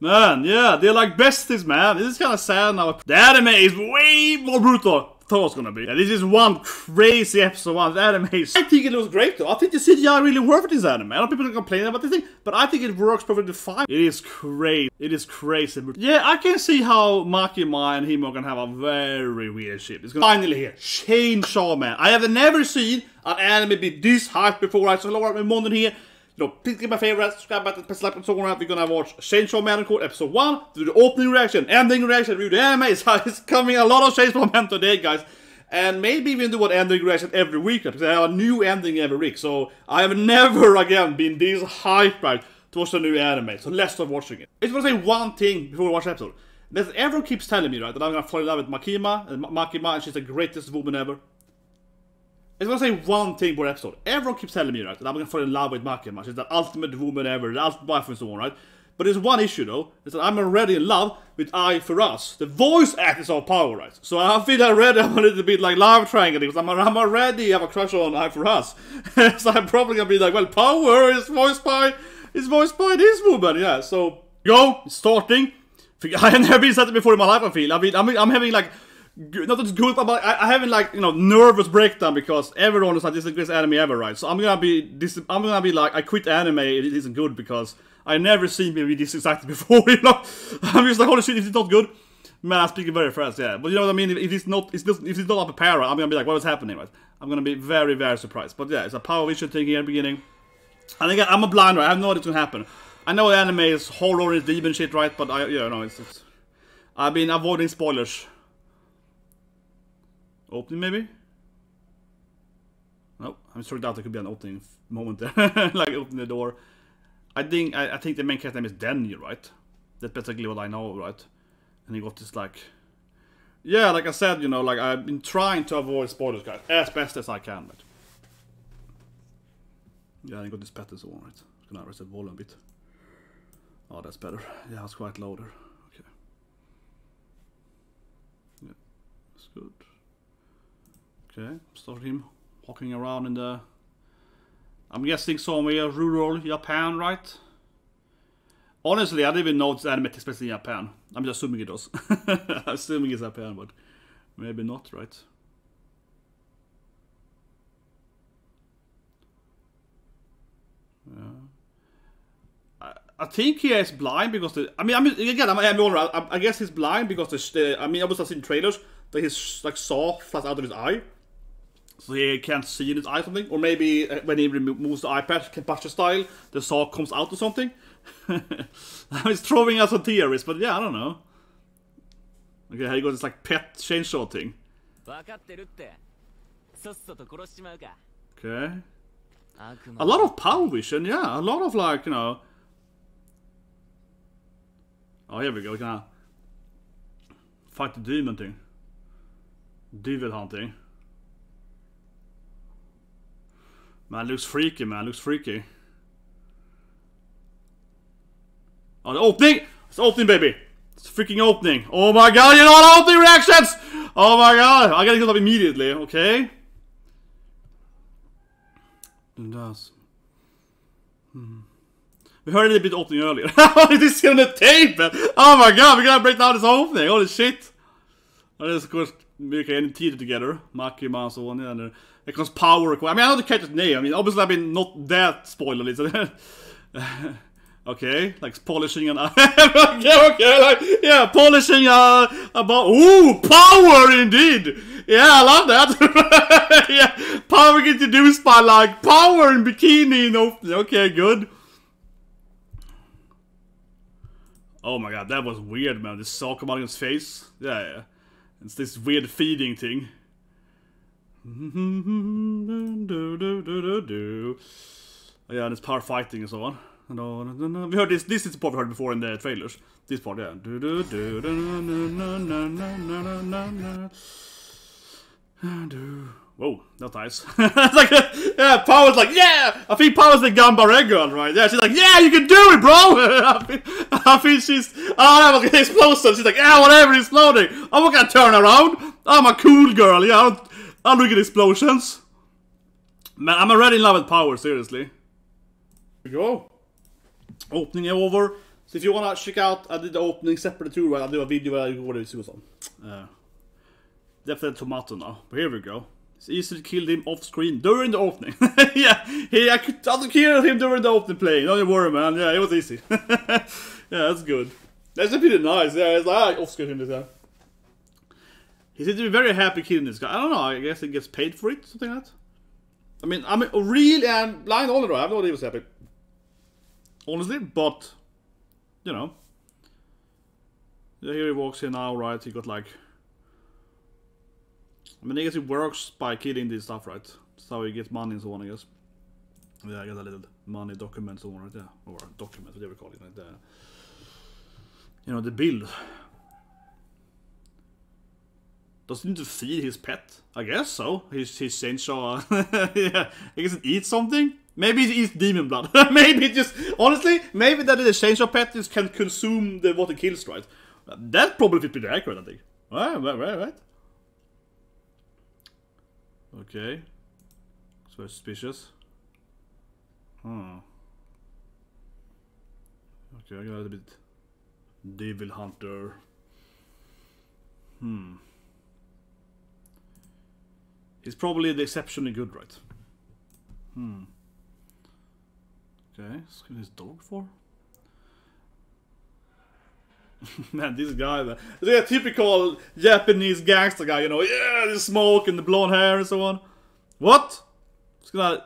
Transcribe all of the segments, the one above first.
Man, yeah, they're like besties, man. This is kind of sad now. The anime is way more brutal thought it was gonna be. Yeah, this is one crazy episode one. The anime. I think it looks great though. I think the CGI really worked this anime. A lot of people complain about this thing, but I think it works perfectly fine. It is crazy. It is crazy. Yeah, I can see how Makima and him are gonna have a very weird ship. It's gonna finally here. Chainsaw Man. I have never seen an anime be this hyped before. I saw a lot of Monden here. Know, please give my favorite, subscribe button, press like and so on. We're gonna watch Chainsaw Man Court episode 1, do the opening reaction, ending reaction, review the anime. So it's coming a lot of Chainsaw Man today, guys. And maybe even do an ending reaction every week, because I have a new ending every week. So I have never again been this hyped to watch a new anime. So let's start watching it. I just want to say one thing before we watch the episode. That everyone keeps telling me, right, that I'm gonna fall in love with Makima, and Makima, and she's the greatest woman ever. I to say one thing per episode. Everyone keeps telling me, right, that I'm gonna fall in love with Makima. She's the ultimate woman ever, the ultimate wife and so on, right? But there's one issue though, is that I'm already in love with Ai Fairouz. The voice act is are power, right? So I feel already I'm a little bit like love triangle because I'm, I'm already have a crush on Ai Fairouz. so I'm probably gonna be like, well, power is voiced by is voiced by this woman, yeah. So go starting. I have never been such before in my life. I feel. I mean, I'm, I'm having like not just good, but I, I having like you know nervous breakdown because everyone is like this is the greatest anime ever, right? So I'm gonna be this. I'm gonna be like I quit anime. It isn't good because I never seen me read this exactly before. You know, I'm just like holy shit, if it's not good. Man, I'm speaking very fast, yeah. But you know what I mean? If it's not, it's just, if it's not up a para, I'm gonna be like, what is happening, right? I'm gonna be very, very surprised. But yeah, it's a power vision thing here at the beginning. And again, I'm a blind, right? I have no idea what's gonna happen. I know anime is horror, is demon shit, right? But I, you know, it's, it's I've been avoiding spoilers Opening maybe? No, I'm sure that there could be an opening moment there. like open the door. I think I, I, think the main character name is Daniel, right? That's basically what I know, right? And he got this like Yeah, like I said, you know, like I've been trying to avoid spoilers guys as best as I can, but Yeah, I got this better so on, right? Just gonna reset volume a bit. Oh that's better. Yeah, it's quite louder. Okay. Yeah, that's good. Okay, start him walking around in the... I'm guessing somewhere rural Japan, right? Honestly, I didn't even know it's anime takes in Japan. I'm just assuming it does. I'm assuming it's Japan, but maybe not, right? Yeah. I, I think he is blind because the. I mean, I mean, again, I'm, I'm right. I, I guess he's blind because the. I mean, I was just in trailers that his like saw flat out of his eye. So he can't see in his eye something. Or maybe uh, when he removes the eyepatch, Kenpachi style, the saw comes out or something. He's throwing out some theories, but yeah, I don't know. Okay, how you got this like pet chainsaw thing. Okay. A lot of power vision, yeah. A lot of like, you know... Oh, here we go. We can fight the demon thing. Devil hunting. Man, looks freaky, man. Looks freaky. Oh, the opening! It's opening, baby! It's freaking opening. Oh my god, you know what opening reactions! Oh my god! I gotta get up immediately, okay? It does. Hmm. We heard a bit opening earlier. this is on the tape! Oh my god, we gotta break down this opening! Holy shit! And this, of course, mycket en tid together. Maki, Makima och så, and it comes power I mean, I know the character's name. I mean, obviously I've been not that spoilerly. So okay, like polishing and okay, okay, like yeah, polishing uh about ooh power indeed. Yeah, I love that. yeah, power introduced by like power in bikini. No, okay, good. Oh my god, that was weird, man. This saw come his face. Yeah, yeah. It's this weird feeding thing. Yeah, and it's power fighting and so on. We heard this. This is the part we heard before in the trailers. This part, yeah. Whoa, that's nice. it's like, yeah, Power's like, yeah! I think Power's the Gamba girl, right? Yeah, she's like, yeah, you can do it, bro! I, think, I think she's, oh, that was explosive. She's like, yeah, whatever, exploding. I'm not gonna turn around. I'm a cool girl, yeah, I don't, I don't get explosions. Man, I'm already in love with Power, seriously. Here we go. Opening over. So if you wanna check out, I did the opening separate too, right? I do a video where I go to Susan. Uh, definitely tomato now. But here we go. It's easy to kill him off screen during the opening. yeah, he, I could I killed him during the opening playing. Don't you worry, man. Yeah, it was easy. yeah, that's good. That's a pretty nice. Yeah, it's like off screen this guy. He seems to be very happy killing this guy. I don't know. I guess he gets paid for it, something like that. I mean, I mean, really, and blind Oliver. I have no idea what's happening. Honestly, but you know. Yeah, here he walks in now, right? He got like. I mean, I guess it works by killing this stuff, right? How he gets money and so on, I guess. Yeah, I got a little money document so on, right? Yeah, or document, whatever you call it, like the, you know, the bill. Does he need to feed his pet? I guess so. His his chainsaw. yeah, I guess it eats something. Maybe it eats demon blood. maybe just honestly, maybe that the chainsaw pet just can consume the what it kills, right? That probably fit pretty accurate, I think. Right, right, right, right. Okay. Very suspicious. Huh. Okay, I got a bit Devil Hunter. Hmm. He's probably the exceptionally good, right? Hmm. Okay, what's his dog for? Man, this guy. This a typical Japanese gangster guy, you know, yeah, the smoke and the blonde hair and so on. What? It's gonna...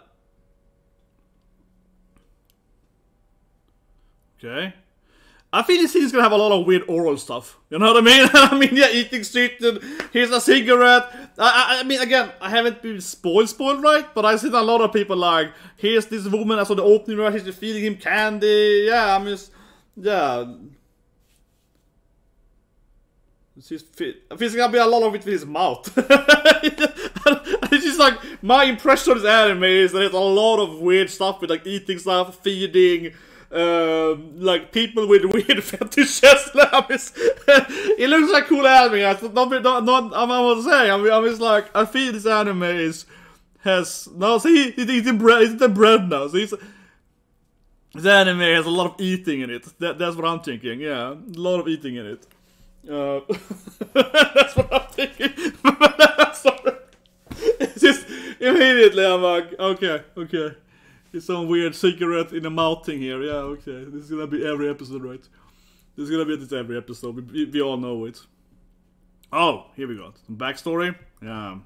Okay. I feel this he's gonna have a lot of weird oral stuff. You know what I mean? I mean, yeah, eating shit and here's a cigarette. I, I, I, mean, again, I haven't been spoiled, spoiled, right? But I've seen a lot of people like, here's this woman I saw the opening right, she's feeding him candy. Yeah, I'm just, yeah. She's fit. I gonna be a lot of it with his mouth. it's just like, my impression of this anime is that it's a lot of weird stuff with like eating stuff, feeding, um, like people with weird fetishes. it looks like cool anime. I not, not, not, I'm not saying. I mean, I'm just like I feel this anime is has no. See, he's eating bread. He's eating bread now. So he's. This anime has a lot of eating in it. That, that's what I'm thinking. Yeah, a lot of eating in it. Uh, that's what I'm thinking. Sorry. It's just immediately I'm like, okay, okay. It's some weird cigarette in a mouth thing here. Yeah, okay. This is gonna be every episode, right? This is gonna be this every episode. We, we all know it. Oh, here we go. Some backstory. Yeah.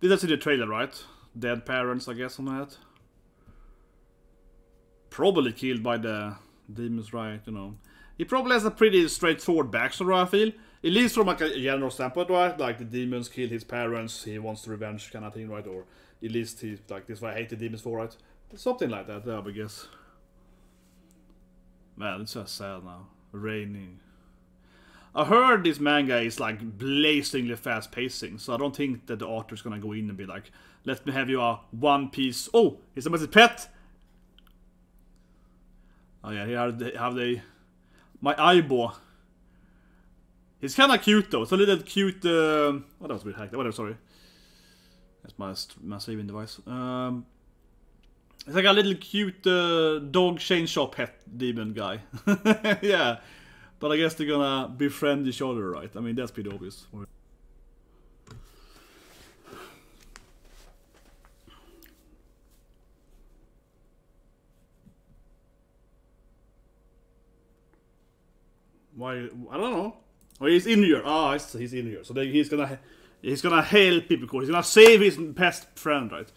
Did I see the trailer, right? Dead parents, I guess, on that. Probably killed by the demons, right? You know. He probably has a pretty straightforward backstory, I feel. At least from like a general standpoint, right? Like the demons killed his parents, he wants to revenge kind of thing, right? Or at least he like this is what I hate the demons for, right? Something like that, I guess. Man, it's just sad now. Raining. I heard this manga is like blazingly fast pacing, so I don't think that the author's gonna go in and be like, let me have you a one piece. Oh, is somebody's pet? Oh yeah, here they have they. My Aibo. He's kinda cute though. It's a little cute. Uh, what else we hacked? Whatever, sorry. That's my, my saving device. Um, it's like a little cute uh, dog shop pet demon guy. yeah. But I guess they're gonna befriend each other, right? I mean, that's pretty obvious. Why? I don't know. Oh, he's in here. Ah, oh, he's in here. So he's gonna he's gonna help people. He's gonna save his best friend, right?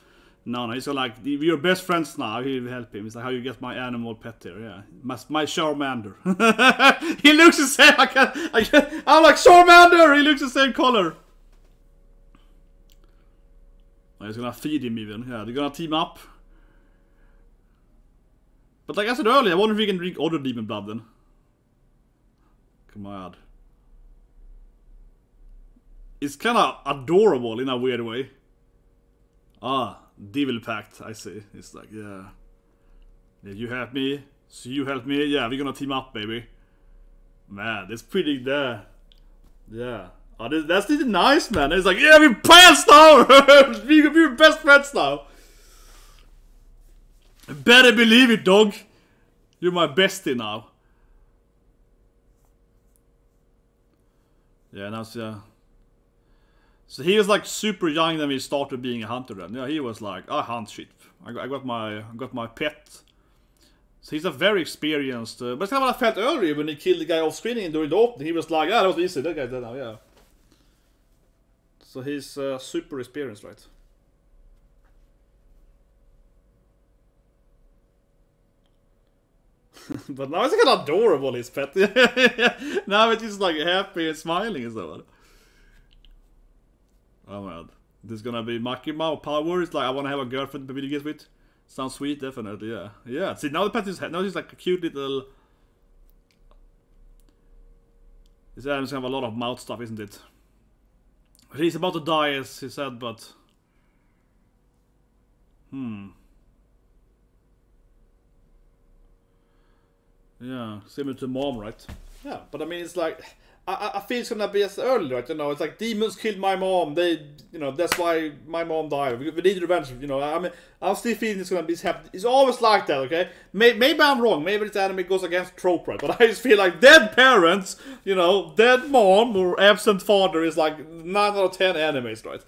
No, no, he's like, we're best friends now, he'll help him. It's like, how you get my animal pet here, yeah. My, my Charmander. he looks the same, I can, I can, I'm like, Charmander! He looks the same color. Oh, he's gonna feed him even, yeah, they're gonna team up. But like I said earlier, I wonder if we can drink other demon blood then. Come on. It's kinda adorable in a weird way. Ah, Devil Pact, I see. It's like, yeah. You help me, so you help me, yeah, we're gonna team up, baby. Man, it's pretty there. Yeah. Oh, this, that's really nice, man. It's like, yeah, we're pals now! we, we're best friends now! Better believe it, dog! You're my bestie now. Yeah, now, yeah. So he was like super young when he started being a hunter then. Yeah, he was like, I hunt shit. I got, I got my I got my pet. So he's a very experienced, uh, but it's kind of what I felt earlier when he killed the guy off screen during the opening. He was like, ah, that was easy, that guy's dead now, yeah. So he's uh, super experienced, right? but now it's kind of adorable, his pet. now it's just like happy and smiling and so on. Oh man. This is gonna be Makima power. It's like I wanna have a girlfriend to video games with. Sounds sweet, definitely, yeah. Yeah, see now the pet is now he's like a cute little This animal's gonna have a lot of mouth stuff, isn't it? He's about to die as he said, but Hmm. Yeah, similar to mom, right? Yeah, but I mean, it's like I, I feel it's gonna be as early, right? You know, it's like demons killed my mom. They, you know, that's why my mom died. We, we need revenge. You know, I mean, I'm still feeling it's gonna be happy. It's always like that, okay? Maybe, maybe I'm wrong. Maybe this anime goes against trope, right? But I just feel like dead parents, you know, dead mom or absent father is like nine out of ten animes, right?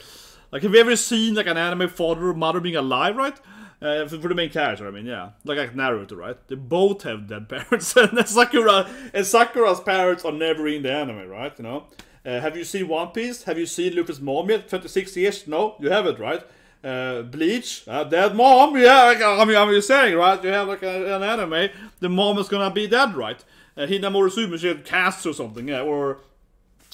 Like, have you ever seen like an anime father or mother being alive, right? Uh, for, for, the main character, I mean, yeah. Like, like Naruto, right? They both have dead parents, and Sakura and Sakura's parents are never in the anime, right? You know. Uh, have you seen One Piece? Have you seen Luffy's mom yet? 26 years? No, you haven't, right? Uh, Bleach, uh, dead mom, yeah, like, I mean, I'm just saying, right? You have like a, an anime, the mom is gonna be dead, right? Uh, Hina Morisume, she had cancer or something, yeah, or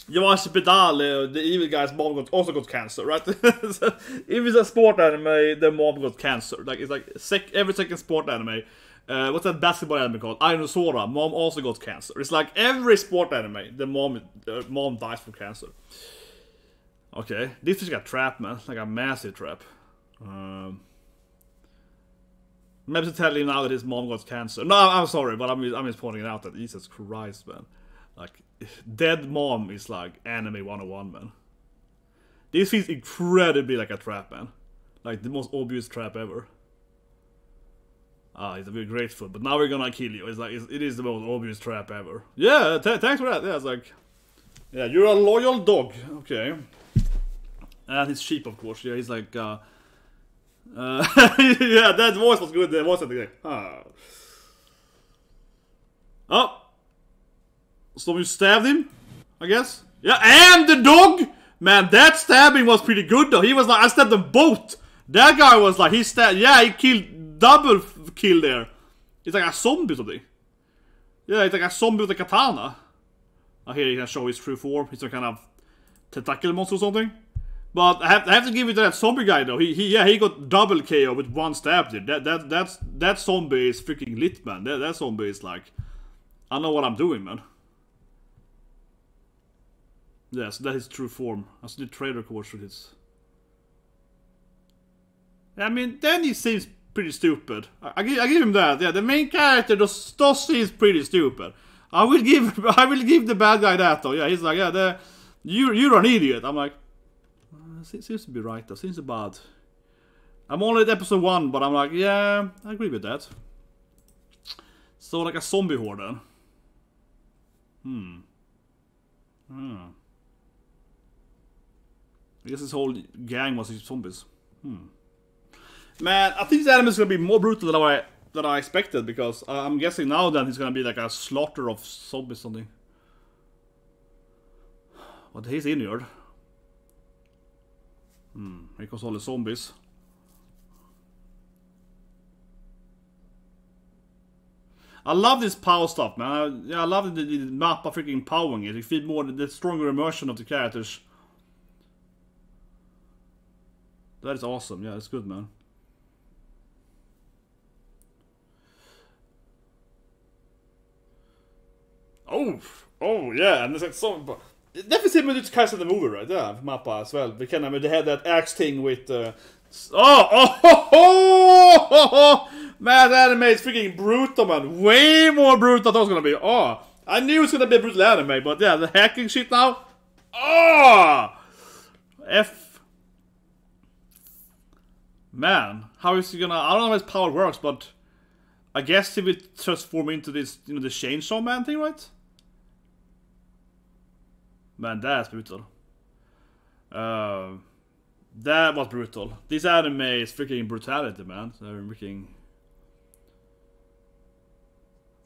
Yowamushi Pedal, the evil guy's mom got, also got cancer, right? so if it's a sport anime, the mom got cancer. Like it's like sec every second sport anime. Uh, what's that basketball anime called? Sora. Mom also got cancer. It's like every sport anime, the mom, the mom dies from cancer. Okay, this is like a trap, man. Like a massive trap. Um, maybe to tell you now that his mom got cancer. No, I'm sorry, but I'm I'm just pointing out that Jesus Christ, man. Like Dead Mom is like anime 101, man. This feels incredibly like a trap, man. Like the most obvious trap ever. Ah, he's a bit grateful, but now we're gonna kill you. It's like it's, it is the most obvious trap ever. Yeah, thanks for that. Yeah, it's like, yeah, you're a loyal dog. Okay. And his sheep, of course. Yeah, he's like, uh, uh yeah, that voice was good. That voice, like, ah. Oh, so we stabbed him, I guess. Yeah, and the dog! Man, that stabbing was pretty good though. He was like, I stabbed them both. That guy was like, he stabbed, yeah, he killed, double kill there. It's like a zombie something. Yeah, it's like a zombie with a katana. Oh, here he can show his true form. He's a kind of tentacle monster or something. But I have, I have to give it to that zombie guy though. He, he yeah he got double KO with one stab there. That that that's that zombie is freaking lit man. That that zombie is like I know what I'm doing man. Yes, that is true form. Alltså the trailer course for this. I mean, then he seems pretty stupid. I, I, give, I give him that. Yeah, the main character does seems pretty stupid. I will give I will give the bad guy that though. Yeah, he's like, yeah, the, you you're an idiot. I'm like, uh, seems to be right though. Seems bad. I'm only at episode one, but I'm like, yeah, I agree with that. So like a zombie horde. Hmm. Hmm. I guess this whole gang was zombies. Hmm. Man, I think this anime is gonna be more brutal than I than I expected because uh, I'm guessing now that it's gonna be like a slaughter of zombies or something. But he's injured. Hmm, here comes all the zombies. I love this power stuff, man. I, yeah, I love the, the, the Mappa freaking powering it. You feel more the, the stronger immersion of the characters. That is awesome. Yeah, it's good, man. Oh, oh yeah, and it's like so. Därför ser man ut kanske the movie right? Yeah, Mappa as well. Vi kan, men they had that axe thing with... Uh, oh, oh, oh, oh, oh, oh, Man, anime is freaking brutal, man. Way more brutal than I was gonna be. Oh, I knew it was gonna be a brutal anime, but yeah, the hacking shit now. Oh! F Man, how is he gonna... I don't know how his power works, but... I guess he will transform into this, you know, the Chainsaw Man thing, right? Man, that's brutal. Uh, that was brutal. This anime is freaking brutality, man. So freaking.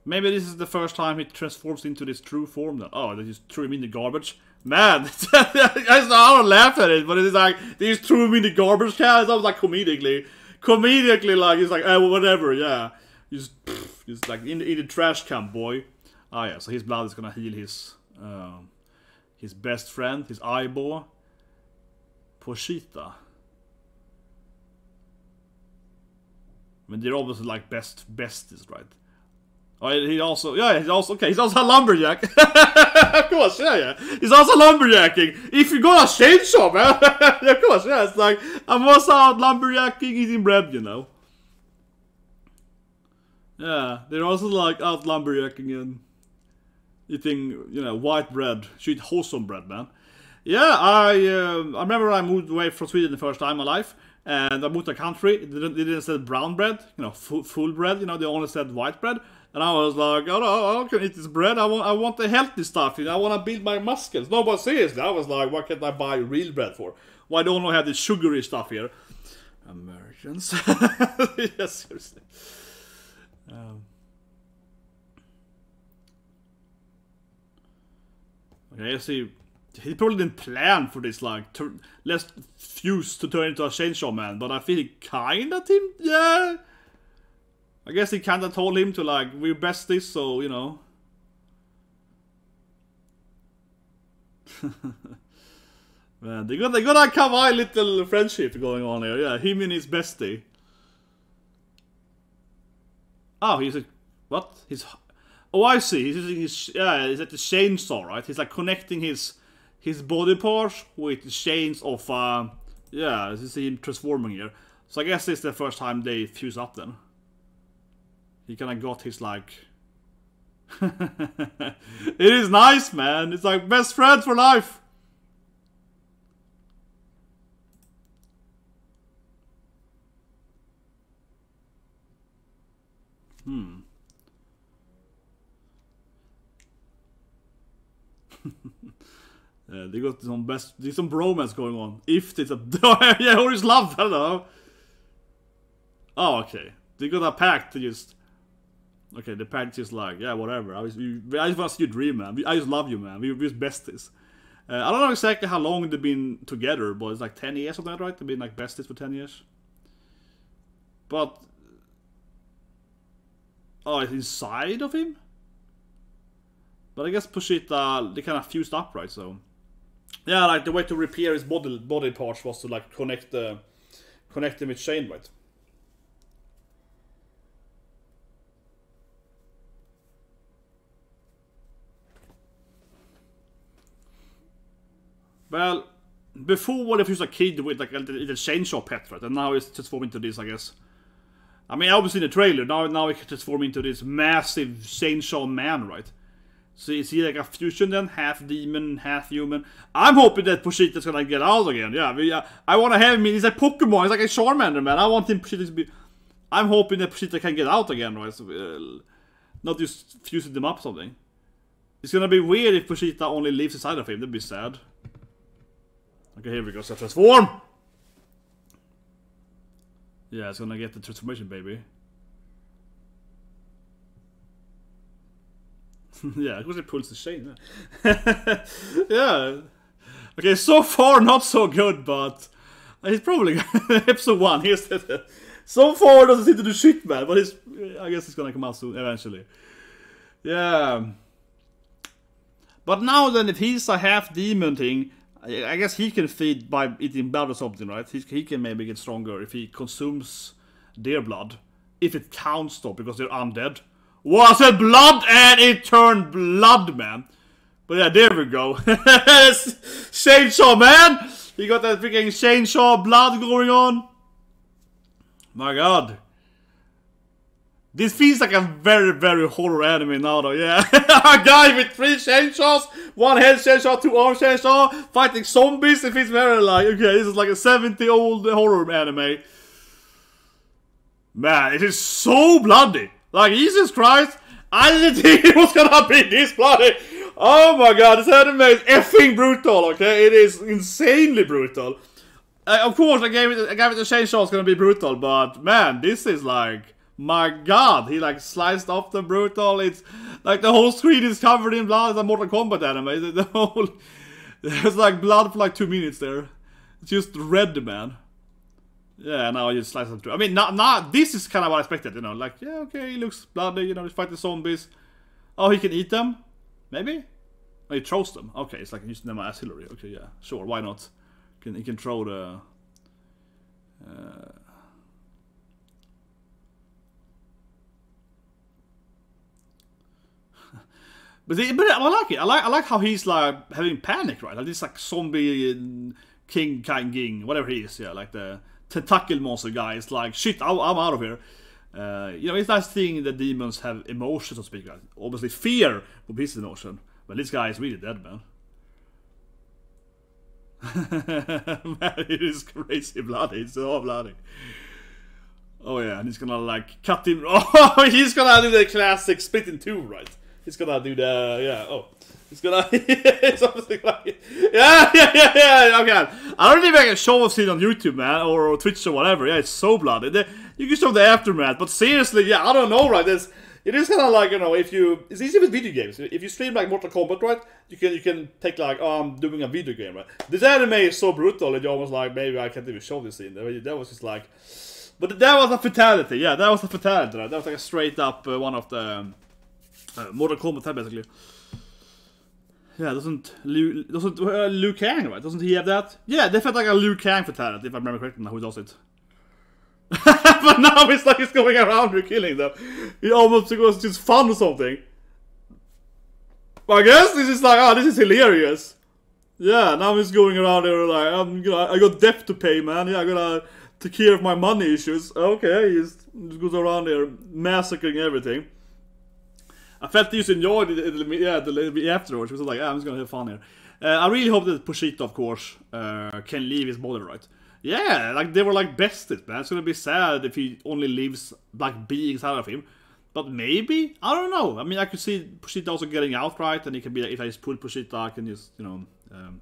Maybe this is the first time he transforms into this true form. Oh, they just threw him in the garbage. Man, I don't laugh at it, but it's like, they just threw me in the garbage can. That was like comedically. Comedically, like, it's like, oh, whatever, yeah. Just, pff, just like, in the, in the trash can, boy. Ah, yeah, so his blood is gonna heal his, um, his best friend, his eyeball. Pochita. I mean, they're obviously like best besties, right? Oh, he also, yeah, he's also, okay, he's also a lumberjack. of course, yeah, yeah. He's also lumberjacking. If you go to chainsaw, man. of course, yeah, it's like, I'm also out lumberjacking, eating bread, you know. Yeah, they're also like out lumberjacking and eating, you know, white bread. Eat wholesome bread, man. Yeah, I uh, I remember I moved away from Sweden the first time in my life, and I moved to a country. They didn't, they didn't say brown bread, you know, full, full bread. You know, they only said white bread. And I was like, oh no, I can eat this bread. I want, I want the healthy stuff. You know, I want to build my muscles. No, but seriously, I was like, what can I buy real bread for? Why don't I have this sugary stuff here? Americans. yes, seriously. Um. Okay, I see. He probably didn't plan for this, like, to, let's fuse to turn into a chainsaw man, but I feel kinda teamed, yeah. I guess he kinda told him to, like, we're besties, so, you know. man, they got, they got a kawaii little friendship going on here, yeah, him and his bestie. Oh, he's a, what? He's, oh I see, he's using his, yeah, he's at the chainsaw, right? He's like connecting his his body parts with chains of, uh, yeah, this is him transforming here. So I guess this is the first time they fuse up then. He kinda got his like... it is nice, man! It's like best friends for life! Hmm. Uh, they got some best, there's some bromance going on. If it's a, yeah, or is love, I don't know. Oh, okay. They got a pact to just, okay, the pact is like, yeah, whatever. I, was, I just want to see you dream, man. I just love you, man. We, we're besties. Uh, I don't know exactly how long they've been together, but it's like 10 years or that, right? They've been like besties for 10 years. But, oh, it's inside of him? But I guess Pochita, they kind of fused up, right? So, yeah, like the way to repair his body body parts was to like connect the connect him with chain, right? Well, before if he was a kid with like a little chainsaw pet, right? And now he's transformed into this, I guess. I mean, obviously in the trailer, now now he can transform into this massive chainsaw man, right? So is he like a fusion then? Half demon, half human? I'm hoping that Pochita's gonna get out again. Yeah, we, uh, I wanna have him. He's like Pokemon. He's like a Charmander, man. I want him Pochita to be... I'm hoping that Pochita can get out again, right? So, uh, not just fusing them up something. It's gonna be weird if Pochita only lives inside of him. That'd be sad. Okay, here we go. So transform! Yeah, it's gonna get the transformation, baby. yeah, of course it pulls the chain. yeah. Okay, so far not so good, but he's probably episode one. Here's the, so far doesn't seem to do shit, man. But he's, I guess it's gonna come out soon eventually. Yeah. But now then, if he's a half demon thing, I guess he can feed by eating blood or something, right? He, he can maybe get stronger if he consumes their blood. If it counts though, because they're undead. Was it blood? And it turned blood, man. But yeah, there we go. chainsaw, man! You got that freaking chainsaw blood going on. My god. This feels like a very, very horror anime now though, yeah. a guy with three chainsaws, one head chainsaw, two arm chainsaw, fighting zombies. It feels very like, okay, this is like a 70 old horror anime. Man, it is so bloody. Like, Jesus Christ, I didn't think it was gonna be this bloody. Oh my god, this anime is effing brutal, okay? It is insanely brutal. Uh, of course, I gave it, I gave it a chainsaw, it's gonna be brutal, but man, this is like, my god, he like sliced off the brutal, it's like the whole screen is covered in blood, it's a Mortal Kombat anime, the whole, there's like blood for like two minutes there. It's just red, man. Yeah, now you slice them through. I mean, not, not, this is kind of what I expected, you know, like, yeah, okay, he looks bloody, you know, he's fighting the zombies. Oh, he can eat them? Maybe? Oh, he throws them. Okay, it's like using them as Hillary. Okay, yeah, sure, why not? Can, he can throw the... Uh, But, but I like it. I like I like how he's like having panic, right? Like this like zombie king kind king, whatever he is. Yeah, like the tentacle monster guy is like shit. I'm, out of here. Uh, you know, it's nice thing that demons have emotions, so to speak. Obviously, fear would be his emotion, but this guy is really dead, man. man, it is crazy bloody. It's so bloody. Oh yeah, and he's gonna like cut him. Oh, he's gonna do the classic split in two, right? He's gonna do the yeah. Oh, he's gonna something like yeah, yeah, yeah, yeah. Okay, I don't think I can show of it on YouTube, man, or Twitch or whatever. Yeah, it's so bloody. You can show the aftermath, but seriously, yeah, I don't know, right? There's it is kind of like you know if you it's easy with video games. If you stream like Mortal Kombat, right? You can you can take like oh I'm doing a video game, right? This anime is so brutal that you almost like maybe I can't even show this scene. That was just like, but that was a fatality. Yeah, that was a fatality. Right? That was like a straight up uh, one of the. Um, uh, Mortal Kombat basically. Yeah, doesn't er Liu, doesn't er uh, er Liu Kang right? Doesn't he have that? Yeah, they felt like a Liu Kang fatality if I remember correctly. Now who does it? but now it's like he's going around and killing them. He almost goes just fun or something. But I guess this is like, oh, this is hilarious. Yeah, now he's going around there like, I'm gonna, I got debt to pay, man. Yeah, I gotta take care of my money issues. Okay, he's, he goes around there massacring everything. I felt it, yeah, the, afterwards. It was like, I'm just gonna have fun here. Uh, I really hope that Pochita, of course, uh, can leave his mother, right? Yeah, like they were like besties, man. It's gonna be sad if he only leaves like beings out of him. But maybe I don't know. I mean, I could see Pochita also getting out right, and he can be like, if I just pull Pochita, I can just you know, um,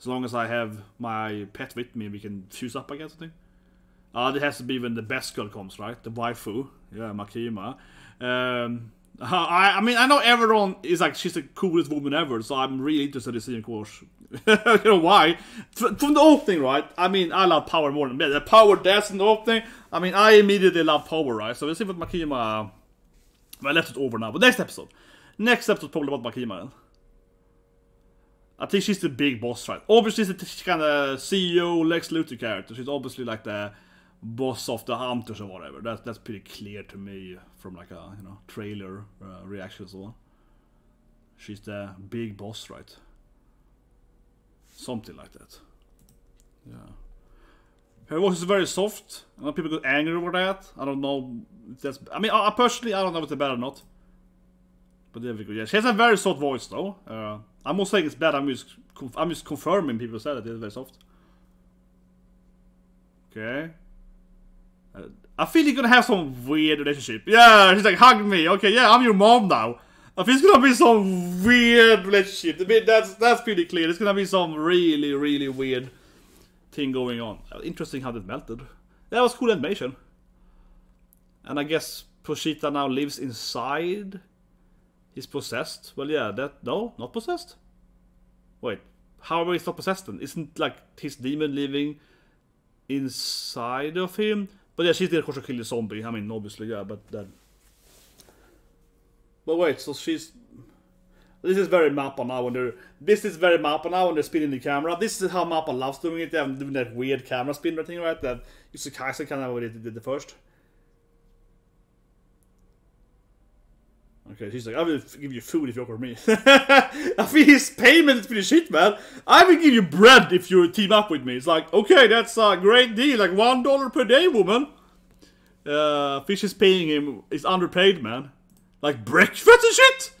as long as I have my pet with me, we can fuse up. I guess I think. Uh, it has to be when the best girl comes, right? The waifu, yeah, Makima. Um, uh, I, I mean, I know everyone is like, she's the coolest woman ever, so I'm really interested in seeing, course. you know why? From the opening, right? I mean, I love Power more than the Power that's the opening. I mean, I immediately love Power, right? So we'll see what Makima. Well, I left it over now, but next episode. Next episode probably about Makima. Then. I think she's the big boss, right? Obviously, she's the kind of CEO Lex Luthor character. She's obviously like the boss of the hunters or whatever. That's that's pretty clear to me from like a you know trailer uh, reaction so on. She's the big boss, right? Something like that. Yeah. Her voice is very soft. I know people get angry over that. I don't know if that's. I mean, I, personally, I don't know if it's bad or not. But there we go. Yeah, she has a very soft voice though. Uh, I'm not saying it's bad. I'm just I'm just confirming people said that it's very soft. Okay. Uh, I feel you're gonna have some weird relationship. Yeah, she's like, hug me. Okay, yeah, I'm your mom now. I feel it's gonna be some weird relationship. I mean, that's that's pretty clear. There's gonna be some really, really weird thing going on. Uh, interesting how that melted. That was cool animation. And I guess Pochita now lives inside. He's possessed. Well, yeah, that no, not possessed. Wait, how is not possessed then? Isn't like his demon living inside of him? But yeah, of course to kill the zombie. I mean, obviously, yeah, but then. But wait, so she's. This is very Mappa now when they're. This is very Mappa now when they're spinning the camera. This is how Mappa loves doing it. They're doing that weird camera spinner thing, right? That Yusukasa kind of did the first. Okay, she's like, I will give you food if you offer me. I feel his payment is pretty shit, man. I will give you bread if you team up with me. It's like, okay, that's a great deal. Like, one dollar per day, woman. Uh, Fish is paying him, He's underpaid, man. Like, breakfast and shit?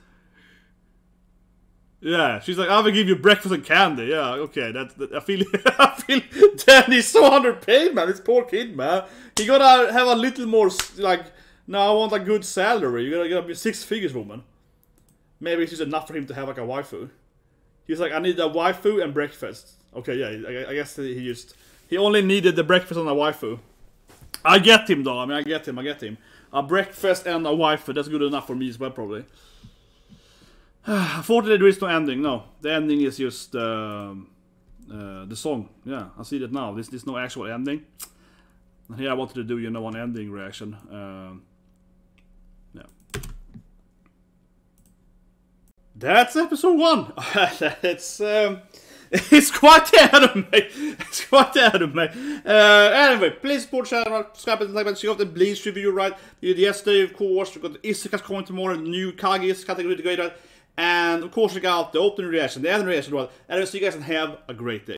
Yeah, she's like, I will give you breakfast and candy. Yeah, okay, that's, that, I feel, I feel Denji's so underpaid, man. This poor kid, man. He gotta have a little more, like, no, I want a good salary. You gotta, gotta six figures, woman. maybe it's just enough for him to have like a waifu. He's like, I need a waifu and breakfast. Okay, yeah, I, guess he just he only needed the breakfast and a waifu. I get him though. I mean, I get him. I get him. A breakfast and a waifu. That's good enough for me as well, probably. Unfortunately, there is no ending. No, the ending is just um, uh, the song. Yeah, I see that now. There's, there's no actual ending. And here I wanted to do, you know, an ending reaction. Um, That's episode one. it's um, it's quite the anime. It's quite the anime. Uh, anyway, please support the channel, subscribe and like button. Check out the Bleach review, right? Yesterday, of course. We got the Isaka's coming tomorrow, new Kage's category to go And of course, check out the opening reaction, the end reaction, right? And I'll see you guys and have a great day.